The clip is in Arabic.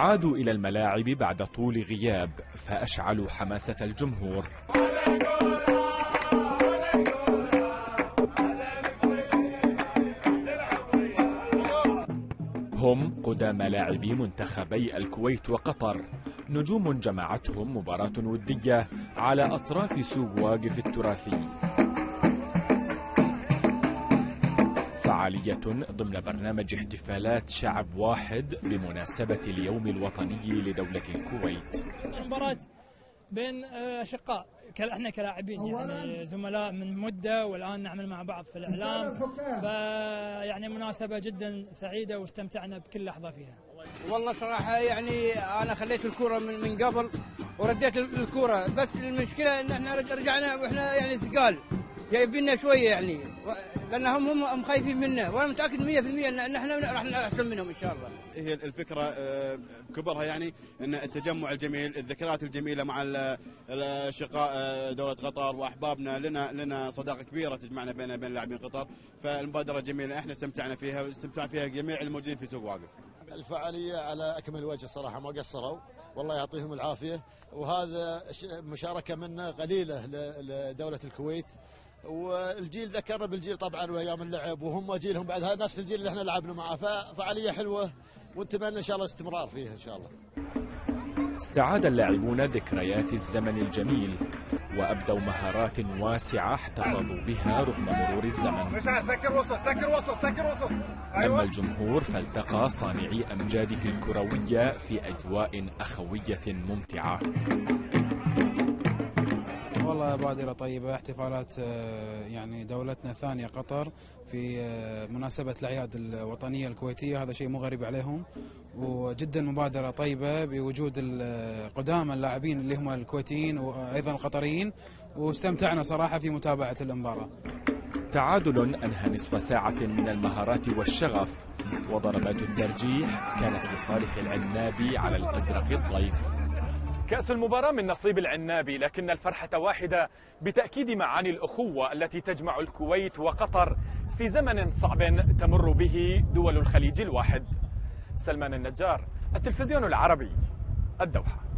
عادوا إلى الملاعب بعد طول غياب فأشعلوا حماسة الجمهور. هم قدام لاعبي منتخبي الكويت وقطر. نجوم جمعتهم مباراة ودية على أطراف سوق واقف التراثي. فعالية ضمن برنامج احتفالات شعب واحد بمناسبة اليوم الوطني لدولة الكويت. مباراة بين أشقاء إحنا كلاعبين يعني زملاء من مدة والآن نعمل مع بعض في الإعلام. فيعني مناسبة جدا سعيدة واستمتعنا بكل لحظة فيها. والله صراحة يعني أنا خليت الكوره من من قبل ورديت الكوره بس المشكلة إن إحنا رجعنا وإحنا يعني ثقال جايبيننا شوية يعني. لأن هم هم خايفين منا. وأنا متأكد 100% ان إحنا راح احسن منهم إن شاء الله. هي الفكرة بكبرها يعني إن التجمع الجميل، الذكريات الجميلة مع الأشقاء دولة قطر وأحبابنا. لنا لنا صداقة كبيرة تجمعنا بين بين لاعبين قطر، فالمبادرة جميلة. إحنا استمتعنا فيها واستمتع فيها جميع الموجودين في سوق واقف. الفعالية على أكمل وجه صراحة ما قصروا. والله يعطيهم العافية. وهذا مشاركة منا قليلة لدولة الكويت. والجيل ذكرنا بالجيل طبعا وأيام اللعب وهم جيلهم بعد هذا نفس الجيل اللي إحنا لعبنا معه ففعاليه حلوة ونتمنى إن شاء الله الاستمرار فيها إن شاء الله. استعاد اللاعبون ذكريات الزمن الجميل وأبدوا مهارات واسعة احتفظوا بها رغم مرور الزمن. سكر وصل سكر وصل سكر وصل. أما الجمهور فالتقى صانعي أمجاده الكروية في أجواء أخوية ممتعة والله بادرة طيبة. احتفالات يعني دولتنا الثانية قطر في مناسبة الأعياد الوطنية الكويتية. هذا شيء مو غريب عليهم وجدا مبادرة طيبة بوجود قدام اللاعبين اللي هم الكويتيين وأيضا القطريين. واستمتعنا صراحة في متابعة المباراة تعادل أنهى نصف ساعة من المهارات والشغف وضربات الترجيح كانت لصالح العنابي على الأزرق الضيف. كأس المباراة من نصيب العنابي لكن الفرحة واحدة بتأكيد معاني الأخوة التي تجمع الكويت وقطر في زمن صعب تمر به دول الخليج الواحد. سلمان النجار التلفزيون العربي الدوحة.